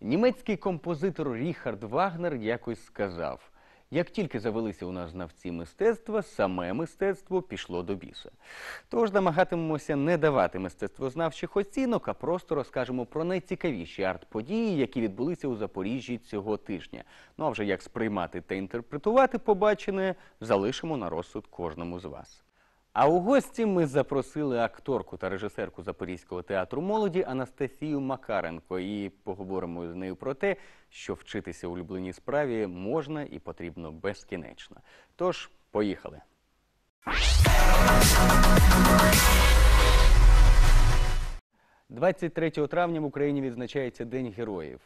Німецький композитор Ріхард Вагнер якось сказав: як тільки завелися у нас знавці мистецтва, саме мистецтво пішло до біса. Тож намагатимемося не давати мистецтвознавчих оцінок, а просто розкажемо про найцікавіші арт-події, які відбулися у Запоріжжі цього тижня. Ну а вже як сприймати та інтерпретувати побачене, залишимо на розсуд кожному з вас. А у гості ми запросили акторку та режисерку Запорізького театру молоді Анастасію Макаренко і поговоримо з нею про те, що вчитися улюбленій справі можна і потрібно безкінечно. Тож, поїхали. – 23 травня в Україні відзначається День героїв.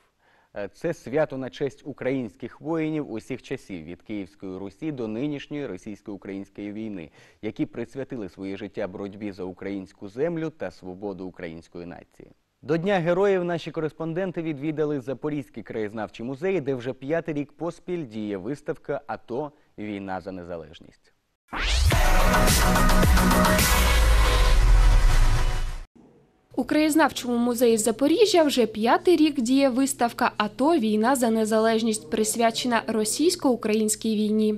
Е, Це свято на честь українських воїнів усіх часів від Київської Русі до нинішньої російсько-української війни, які присвятили своє життя боротьбі за українську землю та свободу української нації. До Дня героїв наші кореспонденти відвідали Запорізький краєзнавчий музей, де вже п'ятий рік поспіль діє виставка АТО Війна за незалежність. У краєзнавчому музеї Запоріжжя вже п'ятий рік діє виставка АТО Війна за незалежність, присвячена російсько-українській війні.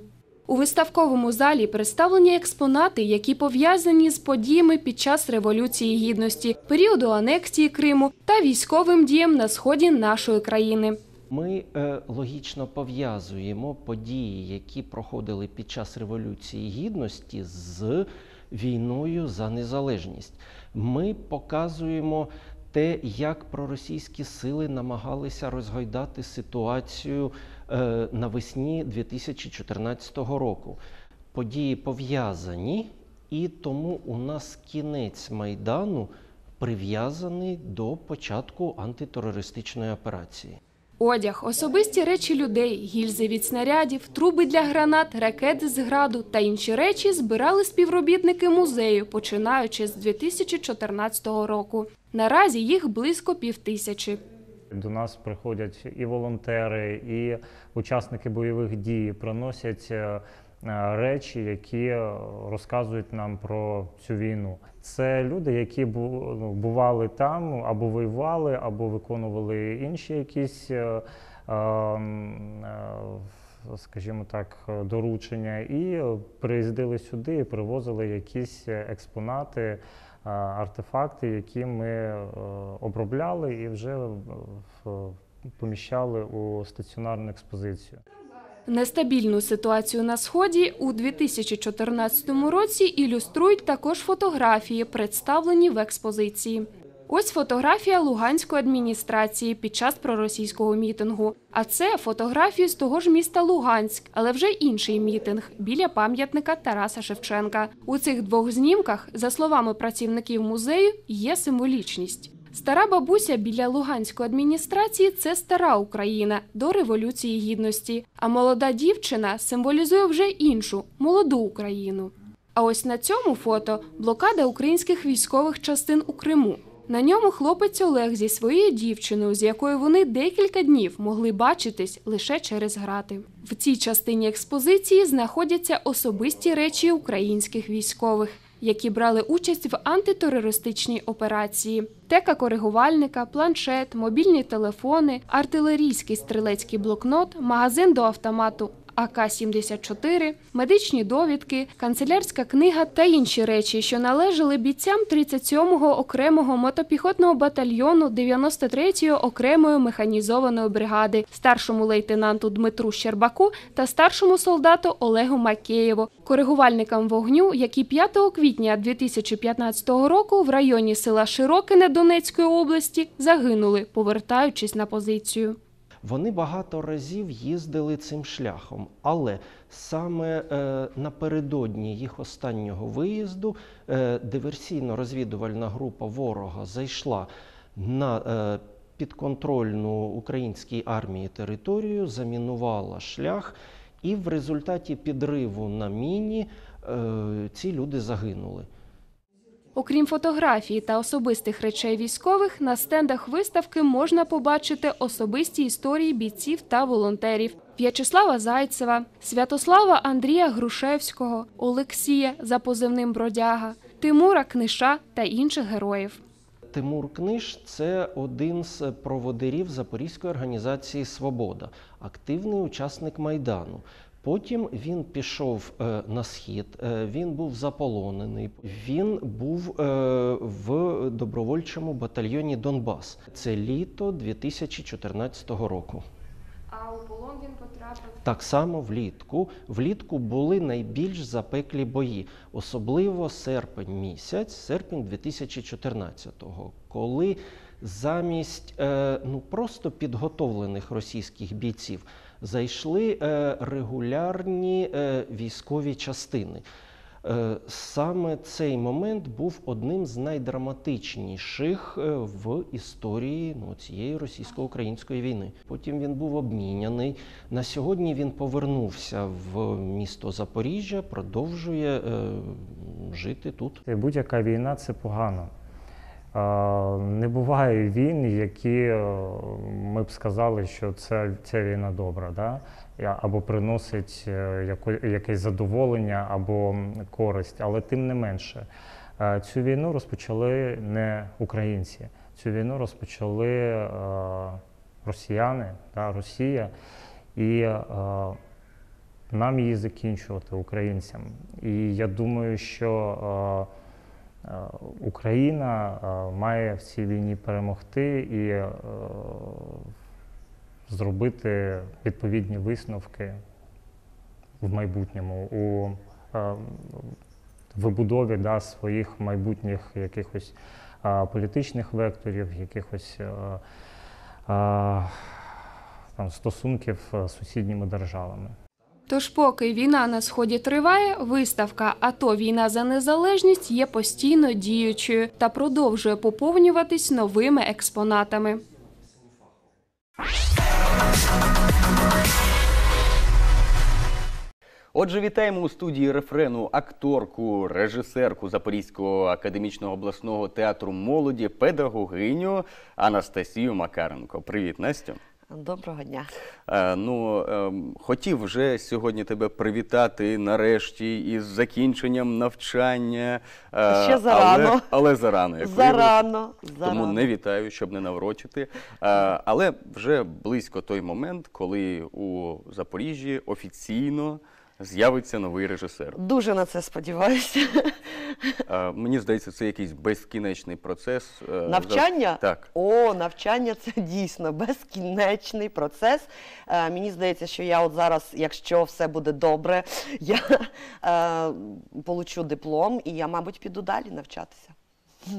У виставковому залі представлені експонати, які пов'язані з подіями під час Революції Гідності, періоду анексії Криму та військовим діям на сході нашої країни. Ми е, логічно пов'язуємо події, які проходили під час Революції Гідності, з війною за незалежність. Ми показуємо те, як проросійські сили намагалися розгойдати ситуацію е, навесні 2014 року. Події пов'язані, і тому у нас кінець майдану прив'язаний до початку антитерористичної операції. Одяг, особисті речі людей, гільзи від снарядів, труби для гранат, ракети з граду та інші речі збирали співробітники музею, починаючи з 2014 року. Наразі їх близько півтисячі. До нас приходять і волонтери, і учасники бойових дій, приносять е, речі, які е, розказують нам про цю війну. Це люди, які ну, бували там, або воювали, або виконували інші якісь, е, е, м, е, скажімо так, е, доручення, і е, приїздили сюди і привозили якісь е, експонати е, артефакти, які ми е, обробляли і вже е, поміщали у стаціонарну експозицію. Нестабільну ситуацію на сході у 2014 році ілюструють також фотографії, представлені в експозиції. Ось фотографія Луганської адміністрації під час проросійського мітингу. А це фотографії з того ж міста Луганськ, але вже інший мітинг біля пам'ятника Тараса Шевченка. У цих двох знімках, за словами працівників музею, є символічність. Стара бабуся біля Луганської адміністрації це стара Україна до Революції Гідності. А молода дівчина символізує вже іншу молоду Україну. А ось на цьому фото блокада українських військових частин у Криму. На ньому хлопець Олег зі своєю дівчиною, з якою вони декілька днів могли бачитись лише через грати. В цій частині експозиції знаходяться особисті речі українських військових, які брали участь в антитерористичній операції: тека коригувальника, планшет, мобільні телефони, артилерійський стрілецький блокнот, магазин до автомату. АК-74, медичні довідки, канцелярська книга та інші речі, що належали бійцям 37-го окремого мотопіхотного батальйону 93-ї окремої механізованої бригади, старшому лейтенанту Дмитру Щербаку та старшому солдату Олегу Макеєву, коригувальникам вогню, які 5 квітня 2015 року в районі села Широкине Донецької області загинули, повертаючись на позицію. Вони багато разів їздили цим шляхом, але саме е, напередодні їх останнього виїзду е, диверсійно-розвідувальна група ворога зайшла на е, підконтрольну українській армії територію, замінувала шлях, і в результаті підриву на міні е, ці люди загинули. Окрім фотографій та особистих речей військових, на стендах виставки можна побачити особисті історії бійців та волонтерів. В'ячеслава Зайцева, Святослава Андрія Грушевського, Олексія за позивним Бродяга, Тимура Книша та інших героїв. Тимур Книж це один з проводирів Запорізької організації Свобода, активний учасник Майдану. Потім він пішов е, на схід, е, він був заполонений. Він був е, в добровольчому батальйоні Донбас. Це літо 2014 року. А у полон він потрапив. Так само влітку. Влітку були найбільш запеклі бої, особливо серпень місяць, серпень 2014-го, коли замість ну, просто підготовлених російських бійців зайшли е, регулярні е, військові частини. Е, Саме цей момент був одним з найдраматичніших в історії ну, цієї російсько-української війни. Потім він був обміняний. На сьогодні він повернувся в місто Запоріжжя, продовжує е, жити тут. Будь-яка війна це погано. Не буває війн, які е, ми б сказали, що це, ця війна добра, да? Або приносить е, якесь задоволення або користь. Але тим не менше, е, цю війну розпочали не українці. Цю війну розпочали росіяни, да, Росія. І нам її закінчувати українцям. І я думаю, що Україна е, має в цій війні перемогти і е, зробити відповідні висновки в майбутньому у е, вибудові да, своїх майбутніх якихось е, політичних векторів, якихось е, е, там, стосунків з сусідніми державами. Тож, поки війна на сході триває, виставка АТО Війна за незалежність є постійно діючою та продовжує поповнюватись новими експонатами. Отже, вітаємо у студії рефрену акторку, режисерку Запорізького академічного обласного театру молоді, педагогиню Анастасію Макаренко. Привіт, Настю. Доброго дня. Е, ну, е, хотів вже сьогодні тебе привітати нарешті із закінченням навчання. е, Ще зарано. Але, але зарано. як виявилось. Зарано. Тому зарано. не вітаю, щоб не наврочити. Е, Але вже близько той момент, коли у Запоріжжі офіційно з'явиться новий режисер. Дуже на це сподіваюся. Е, Мені здається, це якийсь безкінечний процес. е, Навчання? Так. О, навчання це дійсно безкінечний процес. Е, мені здається, що я от зараз, якщо все буде добре, я е, получу диплом і я, мабуть, піду далі навчатися.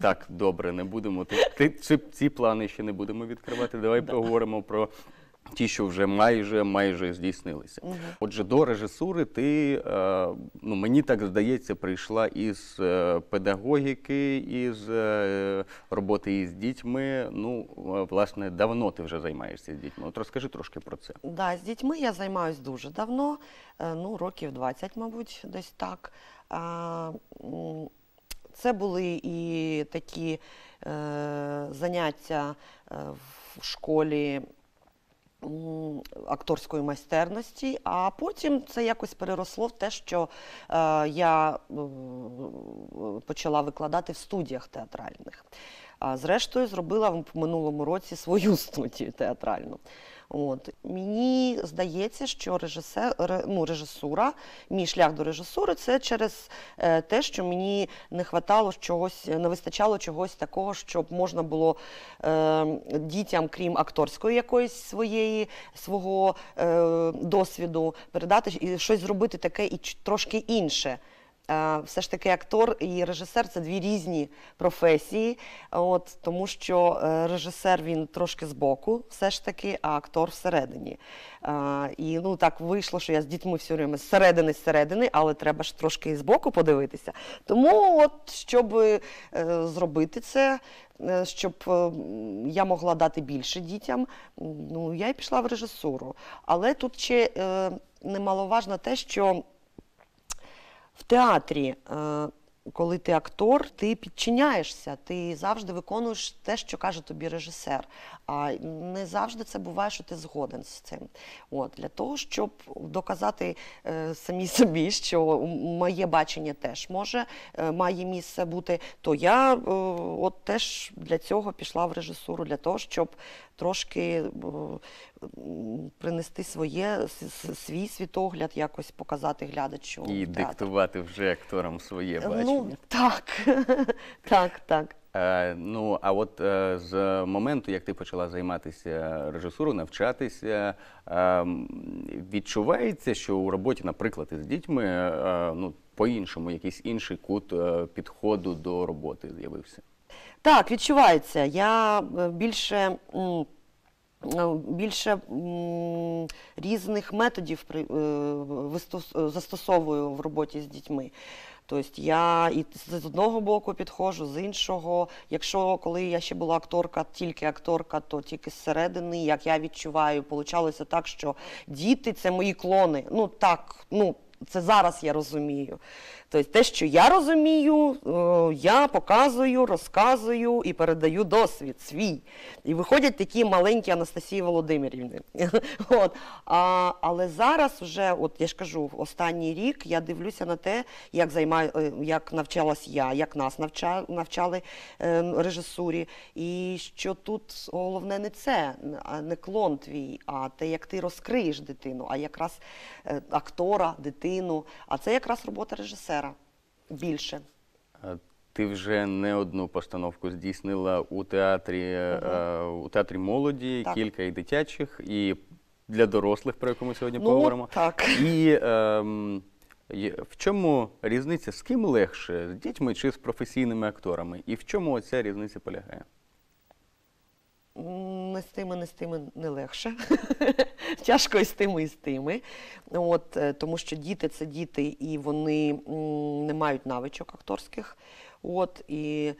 Так, добре, не будемо. Ти, ти, ці, ці плани ще не будемо відкривати. Давай поговоримо про ті, що вже майже майже здійснилися. Отже, до режисури ти, е, ну мені так здається, прийшла із е, педагогіки, із е, роботи із дітьми. Ну, власне, давно ти вже займаєшся з дітьми. От розкажи трошки про це. Да, з дітьми я займаюся дуже давно, ну, років 20, мабуть, десь так. Це були і такі заняття в школі акторської майстерності, а потім це якось переросло в те, що е, я е, почала викладати в студіях театральних. А зрештою, зробила в минулому році свою студію театральну. От. Мені здається, що режисер, ну, режисура, мій шлях до режисури це через е, те, що мені не хватало чогось, не вистачало чогось такого, щоб можна було е, дітям, крім акторської якоїсь своєї свого е, досвіду, передати і щось зробити таке і трошки інше. Е, Все ж таки актор і режисер це дві різні професії. От, тому що е, режисер він трошки збоку, все ж таки, а актор всередині. Е, І ну так вийшло, що я з дітьми все время зсередини, зсередини, але треба ж трошки і збоку подивитися. Тому, от, щоб зробити це, щоб я могла дати більше дітям, ну я й пішла в режисуру. Але тут ще е, немаловажно те, що в театрі е, коли ти актор, ти підчиняєшся, ти завжди виконуєш те, що каже тобі режисер. А не завжди це буває, що ти згоден з цим. От, для того, щоб доказати е, самі собі, що моє бачення теж може, е, має місце бути, то я е, от теж для цього пішла в режисуру, для того, щоб трошки е, принести своє, с- с- свій світогляд, якось показати глядачу. І театр. диктувати вже акторам своє бачення. Ну, так, так, так. Е, ну, а от е, з моменту, як ти почала займатися режисурою, навчатися, е, відчувається, що у роботі, наприклад, із дітьми, е, ну, по-іншому, якийсь інший кут підходу до роботи з'явився. Так, відчувається. Я більше. Більше різних методів застосовую в роботі з дітьми. Тобто я і з одного боку підходжу, з іншого. Якщо коли я ще була акторка, тільки акторка, то тільки зсередини, як я відчуваю, получалося так, що діти це мої клони. Ну так, ну це зараз я розумію. Тобто те, що я розумію, е, я показую, розказую і передаю досвід свій. І виходять такі маленькі Анастасії Володимирівни. От. А, але зараз вже, от я ж кажу, останній рік я дивлюся на те, як займаю, е, як навчалась я, як нас навча, навчали е, режисурі. І що тут головне не це, не клон твій, а те, як ти розкриєш дитину, а якраз е, актора, дитину. А це якраз робота режисера більше. Ти вже не одну постановку здійснила у театрі, е, у театрі молоді, Так. кілька і дитячих, і для дорослих, про яку ми сьогодні Ну, поговоримо. так. І ем, в чому різниця? З ким легше? З дітьми чи з професійними акторами? І в чому ця різниця полягає? Не з тими, не з тими не легше. Тяжко і з тими, і з тими. От, е, тому що діти це діти, і вони не мають навичок акторських. От, і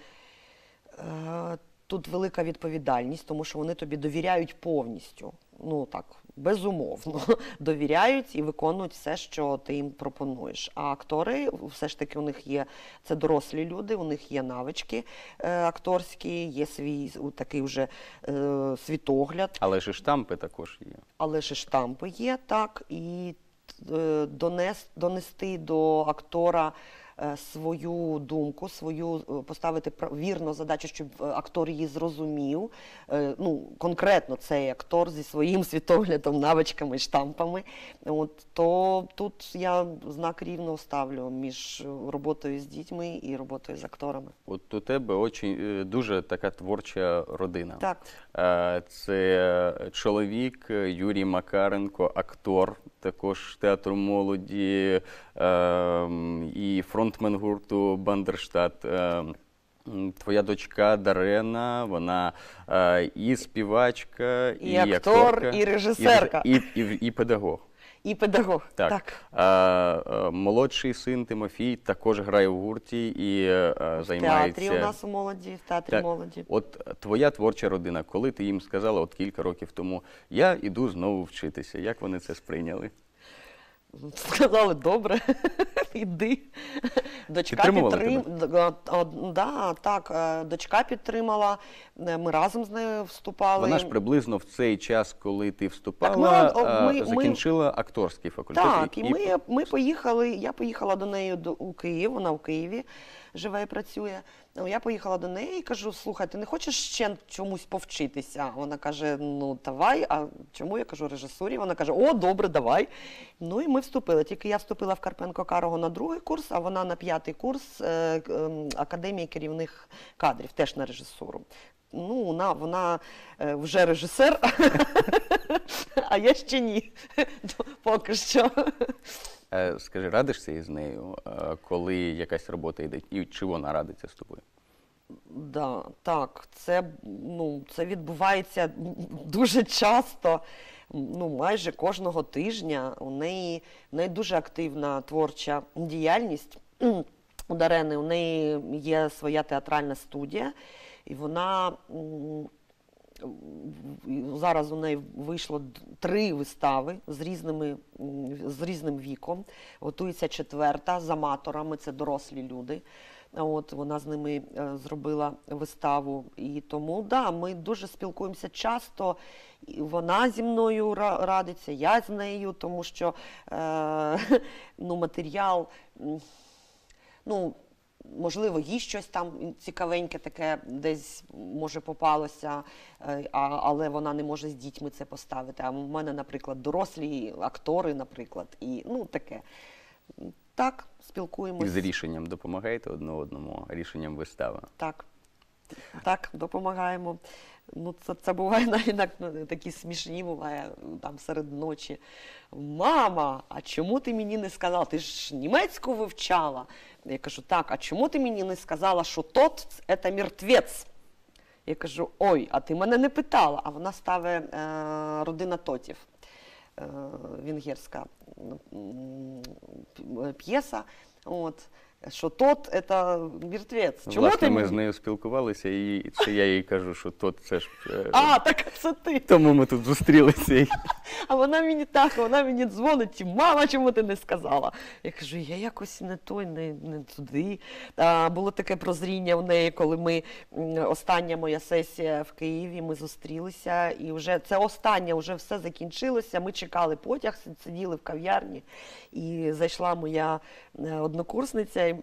е, тут велика відповідальність, тому що вони тобі довіряють повністю. Ну так, безумовно, довіряють і виконують все, що ти їм пропонуєш. А актори, все ж таки, у них є це дорослі люди, у них є навички е, акторські, є свій у, такий вже е, світогляд, Але ж і штампи також є. але ж і штампи є так, і е, донес, донести до актора свою думку, свою е, поставити вірно задачу, щоб е, актор її зрозумів. Е, Ну, конкретно цей актор зі своїм світоглядом, навичками, штампами. От, то тут я знак рівно ставлю між роботою з дітьми і роботою з акторами. От у тебе очень, е, дуже така творча родина. Так. Е, Це чоловік е, Юрій Макаренко, актор також театру молоді ем, і фронтмен гурту Бандерштат. Ем, Твоя дочка Дарена, вона е, і співачка, і, І актор, акторка, і режисерка. і, і, і, і педагог. І педагог. Так. так. Е, е, молодший син Тимофій також грає в гурті і е, В займається. театрі у нас у молоді, в театрі Так. молоді. От е, твоя творча родина, коли ти їм сказала от кілька років тому, я іду знову вчитися, як вони це сприйняли? Сказали, добре, іди. Дочка підтрим... Да, так, е, дочка підтримала, е, ми разом з нею вступали. Вона ж приблизно в цей час, коли ти вступала, Так, ми- ми, закінчила ми- акторський факультет. Так, і ми, ми поїхали, я поїхала до неї до, у Київ, вона в Києві живе і працює. Ну, Я поїхала до неї і кажу: слухай, ти не хочеш ще чомусь повчитися? Вона каже: ну давай. А чому я кажу режисурі? Вона каже: О, добре, давай. Ну і ми вступили. Тільки я вступила в Карпенко Карого на другий курс, а вона на п'ятий курс е, ем, Академії керівних кадрів, теж на режисуру. Ну, вона, вона е, вже режисер, а я ще ні. Поки що. Е, Скажи, радишся із нею, е, коли якась робота йде, і чи вона радиться з тобою? Да, так, це, ну, це відбувається дуже часто, ну, майже кожного тижня. У неї, у неї дуже активна творча діяльність. У Дарени у неї є своя театральна студія, і вона зараз у неї вийшло три вистави з, різними, з різним віком. Готується четверта з аматорами, це дорослі люди. От вона з ними е, зробила виставу. І тому да, ми дуже спілкуємося часто. Вона зі мною радиться, я з нею, тому що е, ну, матеріал. Ну, можливо, їй щось там цікавеньке таке десь може попалося, е, але вона не може з дітьми це поставити. А в мене, наприклад, дорослі актори, наприклад, і ну таке. Так, спілкуємося. І з рішенням допомагаєте одне одному, рішенням вистави. Так. Так, допомагаємо. Ну, це, це буває навіть ну, такі смішні буває там серед ночі. Мама, а чому ти мені не сказала? Ти ж німецьку вивчала. Я кажу, так, а чому ти мені не сказала, що тот це мертвець? Я кажу, ой, а ти мене не питала. А вона ставить е, родина тотів. Е, венгерська п'єса. От, що тот це мертвець. Чому Власне, ти ми мені- з нею спілкувалися, і це я їй кажу, що тот це ж. е, А, так це ти. Тому ми тут зустрілися. І А вона мені так, вона мені дзвонить, мама, чому ти не сказала? Я кажу, я якось не той, не, не туди. А, було таке прозріння в неї, коли ми м, остання моя сесія в Києві, ми зустрілися, і вже це остання, вже все закінчилося. Ми чекали потяг, си- сиділи в кав'ярні, і зайшла моя е, однокурсниця, е,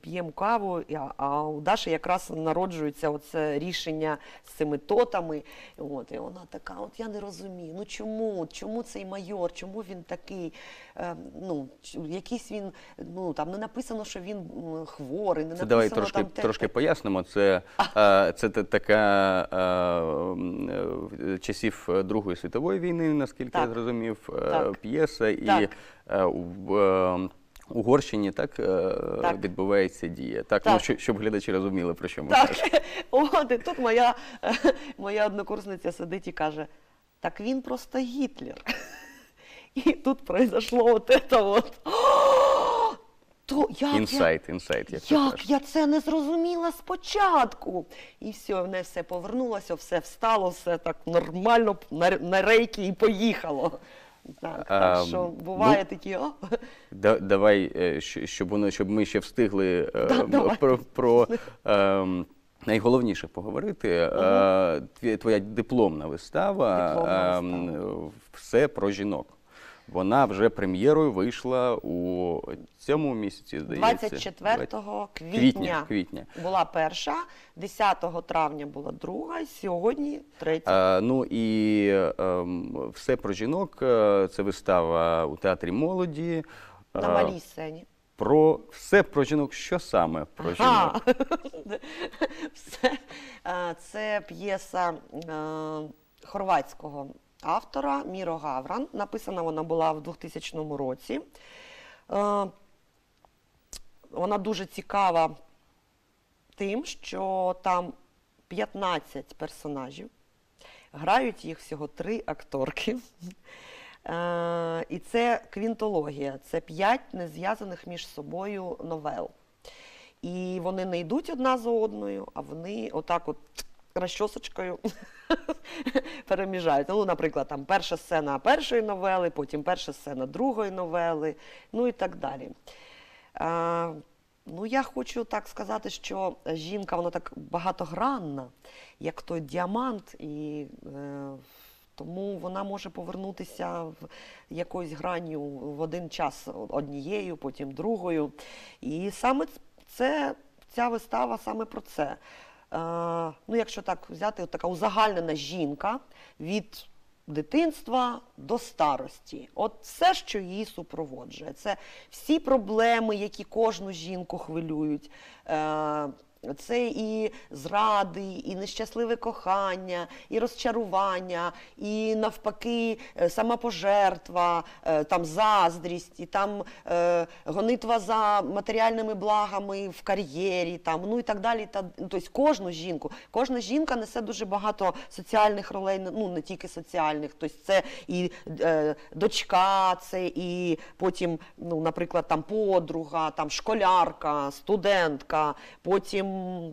п'ємо каву, а- у Даші якраз народжується оце рішення з цими тотами. От, і вона така, от я не розумію, ну чому? Чому цей майор? Чому він такий? Е, ну, якийсь він, ну там не написано, що він хворий, не Це написано давай трошки, там те- трошки пояснимо. Це, це така часів Другої світової війни, наскільки я зрозумів, Так. п'єса, і Так. Е, в е, Угорщині так, е, Так. відбувається дія. Так, Так. Ну, щоб, щоб глядачі розуміли, про що ми Так, от, і тут моя, моя однокурсниця сидить і каже: так він просто Гітлер. І тут произошло от це от. То як я Інсайт, інсайт, як, Як я це не зрозуміла спочатку? І все, в неї все повернулося, все встало, все так нормально на, на рейки і поїхало. Так, так Ем, що буває ну, такі, о, Да, давай, е, щоб воно, щоб ми ще встигли е, Да, про, про ем, найголовніше поговорити. Е, Твоя дипломна вистава, Дипломна ем, вистава. все про жінок. Вона вже прем'єрою вийшла у цьому місяці, здається. 24 квітня. квітня, квітня. була перша, 10 травня була друга, сьогодні третя. Е, ну і ем, все про жінок. е, Це вистава у театрі молоді. на Е, малій сцені. Про все про жінок. Що саме про жінок? Все. Е, Це п'єса е, хорватського автора Міро Гавран. Написана вона була в 2000 році. Е, Вона дуже цікава тим, що там 15 персонажів. Грають їх всього три акторки. Е, І це квінтологія, це п'ять незв'язаних між собою новел. І вони не йдуть одна за одною, а вони отак от розчосочкою переміжають. Ну, наприклад, там перша сцена першої новели, потім перша сцена другої новели, ну і так далі. Е, ну, я хочу так сказати, що жінка вона так багатогранна, як той діамант, і е, тому вона може повернутися в якоюсь гранню в один час однією, потім другою. І саме це, ця вистава саме про це. Е, ну, якщо так взяти, от така узагальнена жінка від дитинства до старості. От все, що її супроводжує. Це всі проблеми, які кожну жінку хвилюють. Це і зради, і нещасливе кохання, і розчарування, і навпаки е, самопожертва, е, там заздрість, і там е, гонитва за матеріальними благами в кар'єрі, там, ну і так далі. Та, тобто кожну жінку, кожна жінка несе дуже багато соціальних ролей, ну не тільки соціальних. Тобто це і е, дочка, це і потім, ну, наприклад, там подруга, там школярка, студентка, потім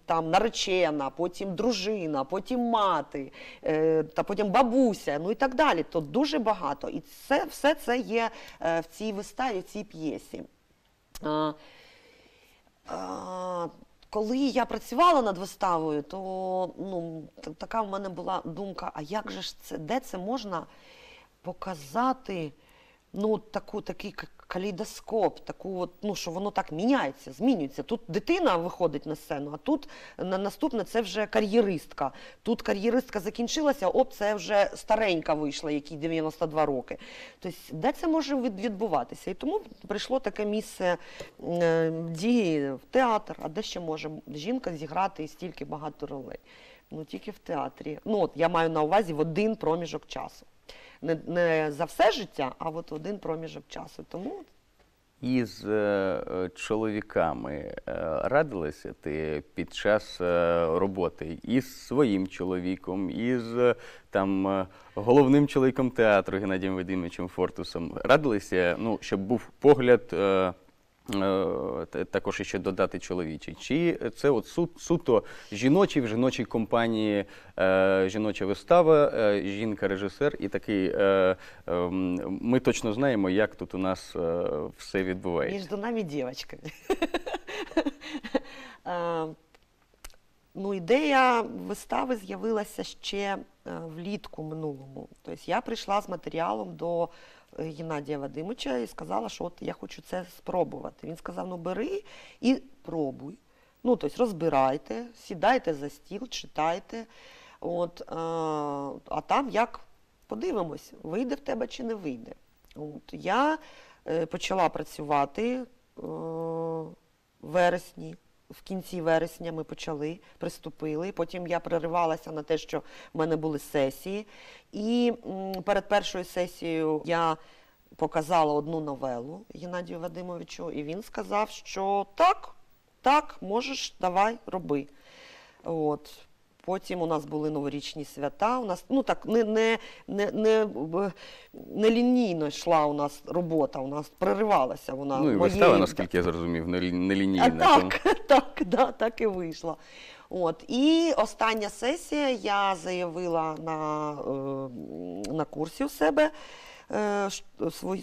там наречена, потім дружина, потім мати, е, та потім бабуся, ну і так далі. То дуже багато. І це все це є е, в цій виставі, в цій п'єсі. Коли я працювала над виставою, то ну, така в мене була думка: а як же ж це, де це можна показати ну, таку, такий калейдоскоп, таку от, ну, що воно так міняється, змінюється. Тут дитина виходить на сцену, а тут на наступне це вже кар'єристка. Тут кар'єристка закінчилася, оп, це вже старенька вийшла, якій 92 роки. Тобто, де це може відбуватися? І тому прийшло таке місце е, дії в театр, а де ще може жінка зіграти стільки багато ролей? Ну тільки в театрі. Ну от я маю на увазі в один проміжок часу. Не, не за все життя, а от один проміжок часу. Тому Із е, е, чоловіками е, радилася ти під час е, роботи із своїм чоловіком, із е, там е, головним чоловіком театру Геннадієм Вадимовичем Фортусом. Радилися, ну, щоб був погляд. Е, також ще додати чоловічі. Чи це от су, суто жіночі в жіночій компанії е, жіноча вистава, е, жінка-режисер, і такий е, е, ми точно знаємо, як тут у нас е, все відбувається. між нами дівчатками. Ідея вистави з'явилася ще е, влітку минулому. Тобто я прийшла з матеріалом до е, Геннадія Вадимовича і сказала, що от я хочу це спробувати. Він сказав: ну бери і пробуй. Ну, тобто розбирайте, сідайте за стіл, читайте. От, е, а там як подивимось, вийде в тебе чи не вийде. От, я почала працювати в вересні. В кінці вересня ми почали, приступили. Потім я переривалася на те, що в мене були сесії. І перед першою сесією я показала одну новелу Геннадію Вадимовичу, і він сказав, що так, так, можеш, давай, роби. От. Потім у нас були новорічні свята. У нас ну так не, не, не, не, не лінійно йшла у нас робота, у нас переривалася вона. Ну і вистава, наскільки я зрозумів, нелі- а нелінійна. тому- так, так, да, так і вийшло. От. І остання сесія я заявила на, е, на курсі у себе е,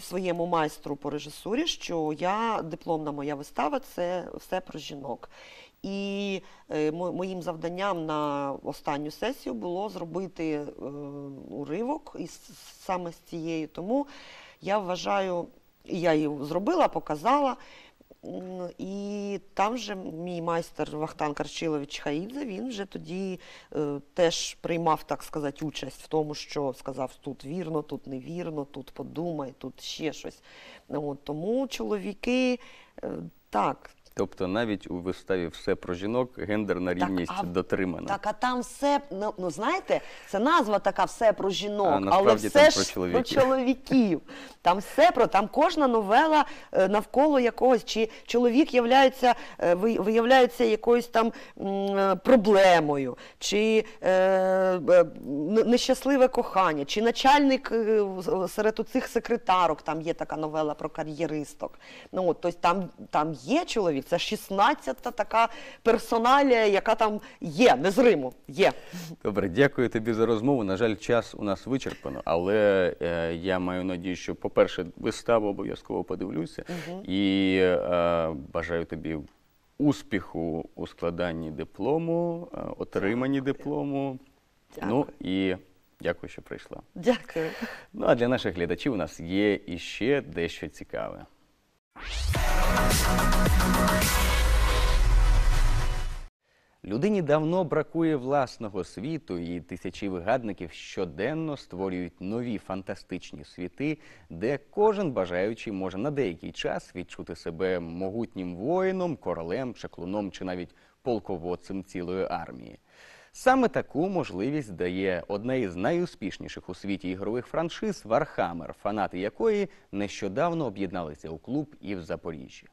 своєму майстру по режисурі, що я, дипломна моя вистава це все про жінок. І е, моїм завданням на останню сесію було зробити е, уривок із саме з цією. Тому я вважаю, я її зробила, показала. І там же мій майстер Вахтан Карчилович Хаїдзе, він вже тоді е, теж приймав, так сказати, участь в тому, що сказав, тут вірно, тут невірно, тут подумай, тут ще щось. От, тому чоловіки е, так. Тобто навіть у виставі все про жінок гендерна рівність а- дотримана. Так, а там все, ну, ну знаєте, це назва така все про жінок, А але насправді все там ж про чоловіків. чоловіків. Там все про там кожна новела е, навколо якогось, чи чоловік являється, е, ви- виявляється якоюсь там м, е, проблемою, чи е, е, н- нещасливе кохання, чи начальник е, в- серед оцих секретарок, там є така новела про кар'єристок. Ну, от, тобто там, там є чоловік, це 16-та така персоналія, яка там є, незримо, є. Добре, дякую тобі за розмову. На жаль, час у нас вичерпано, але е, я маю надію, що, по-перше, виставу обов'язково подивлюся і е, бажаю тобі успіху у складанні диплому, е, отриманні диплому. Ну і дякую, що прийшла. Дякую. Ну а для наших глядачів у нас є іще дещо цікаве. Людині давно бракує власного світу, і тисячі вигадників щоденно створюють нові фантастичні світи, де кожен бажаючий може на деякий час відчути себе могутнім воїном, королем, чаклуном чи навіть полководцем цілої армії. Саме таку можливість дає одна із найуспішніших у світі ігрових франшиз Warhammer, фанати якої нещодавно об'єдналися у клуб і в Запоріжжі.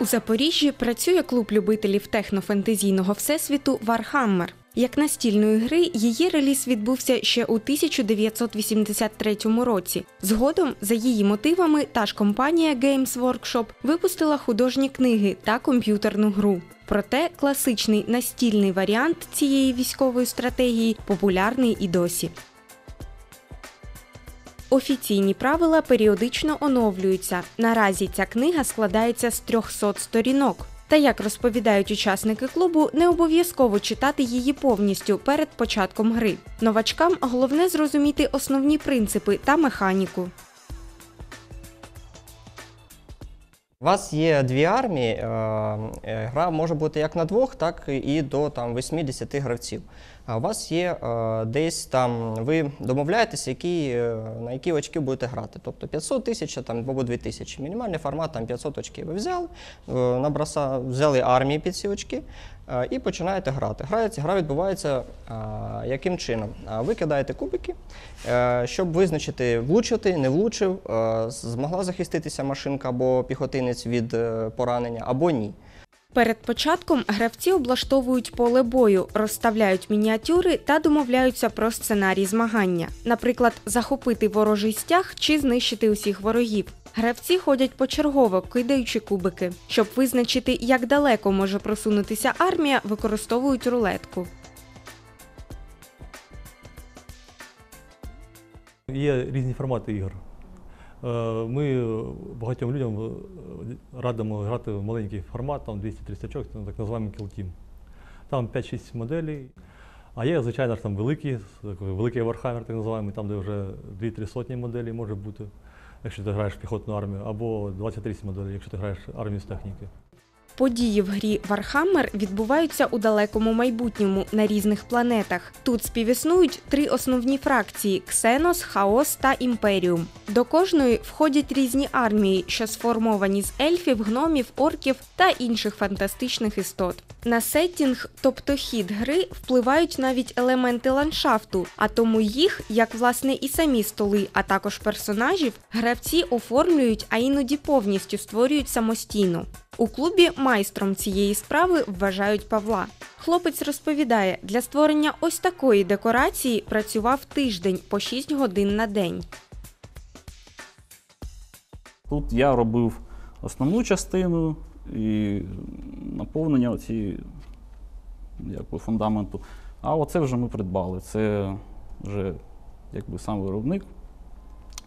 У Запоріжжі працює клуб любителів технофентезійного всесвіту Warhammer. Як настільної гри, її реліз відбувся ще у 1983 році. Згодом, за її мотивами, та ж компанія Games Workshop випустила художні книги та комп'ютерну гру. Проте класичний настільний варіант цієї військової стратегії популярний і досі. Офіційні правила періодично оновлюються. Наразі ця книга складається з 300 сторінок. Та як розповідають учасники клубу, не обов'язково читати її повністю перед початком гри. Новачкам головне зрозуміти основні принципи та механіку. У вас є дві армії. е, е, Гра може бути як на двох, так і до там 8-10 гравців. У вас є е, десь там, ви домовляєтеся, які, е, на які очки будете грати. Тобто 500 тисяч там, або 2000. Мінімальний формат там 500 очків. Ви взяли, е, наброса, взяли армії під ці очки і починаєте грати. Грається, гра відбувається яким чином? Ви кидаєте кубики, щоб визначити, влучити, не влучив, змогла захиститися машинка або піхотинець від поранення, або ні. Перед початком гравці облаштовують поле бою, розставляють мініатюри та домовляються про сценарій змагання, наприклад, захопити ворожий стяг чи знищити усіх ворогів. Гравці ходять почергово, кидаючи кубики. Щоб визначити, як далеко може просунутися армія, використовують рулетку. Є різні формати ігор. Е, Ми багатьом людям е, радимо грати в маленький формат, там 200-300 очок, так називаємо Kill Team. Там 5-6 моделей. А є, звичайно, там великі, великий Warhammer, так називаємо, там, де вже 2-3 сотні моделей може бути, якщо ти граєш піхотну армію, або 20-30 моделей, якщо ти граєш армію з техніки. Події в грі Warhammer відбуваються у далекому майбутньому на різних планетах. Тут співіснують три основні фракції: Ксенос, Хаос та Імперіум. До кожної входять різні армії, що сформовані з ельфів, гномів, орків та інших фантастичних істот. На сеттінг, тобто хід гри, впливають навіть елементи ландшафту, а тому їх, як власне і самі столи, а також персонажів, гравці оформлюють, а іноді повністю створюють самостійно. У клубі майстром цієї справи вважають Павла. Хлопець розповідає, для створення ось такої декорації працював тиждень по 6 годин на день. Тут я робив основну частину і наповнення цієї фундаменту. А оце вже ми придбали. Це вже якби, сам виробник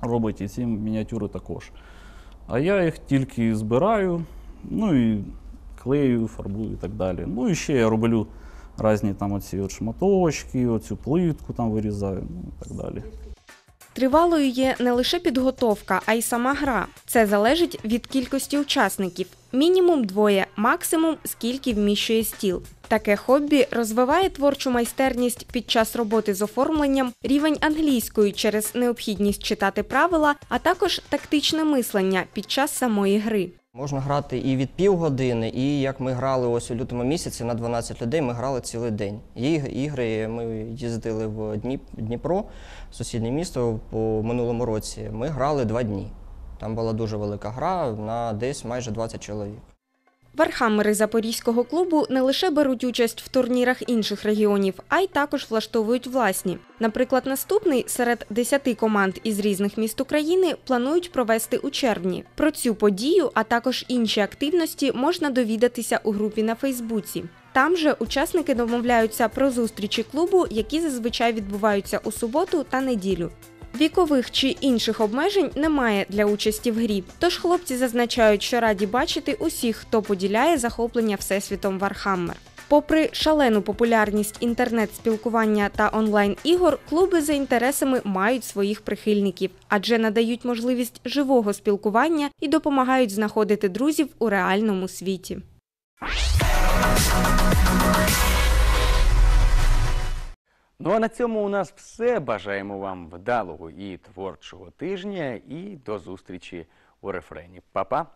робить і ці мініатюри також. А я їх тільки збираю, ну і клею, фарбую і так далі. Ну і ще я роблю різні там оці от шматочки, оцю плитку там вирізаю, ну і так далі. Тривалою є не лише підготовка, а й сама гра. Це залежить від кількості учасників. Мінімум двоє, максимум скільки вміщує стіл. Таке хобі розвиває творчу майстерність під час роботи з оформленням, рівень англійської через необхідність читати правила, а також тактичне мислення під час самої гри. Можна грати і від півгодини, і як ми грали ось у лютому місяці на 12 людей, ми грали цілий день. Ігри, ми їздили в Дніп, Дніпро, сусіднє місто по минулому році. Ми грали два дні. Там була дуже велика гра на десь майже 20 чоловік. Вархаммери Запорізького клубу не лише беруть участь в турнірах інших регіонів, а й також влаштовують власні. Наприклад, наступний серед 10 команд із різних міст України планують провести у червні. Про цю подію, а також інші активності можна довідатися у групі на Фейсбуці. Там же учасники домовляються про зустрічі клубу, які зазвичай відбуваються у суботу та неділю. Вікових чи інших обмежень немає для участі в грі. Тож хлопці зазначають, що раді бачити усіх, хто поділяє захоплення всесвітом Warhammer. Попри шалену популярність інтернет-спілкування та онлайн-ігор, клуби за інтересами мають своїх прихильників, адже надають можливість живого спілкування і допомагають знаходити друзів у реальному світі. Ну а на цьому у нас все. Бажаємо вам вдалого і творчого тижня, і до зустрічі у рефрені. Па-па!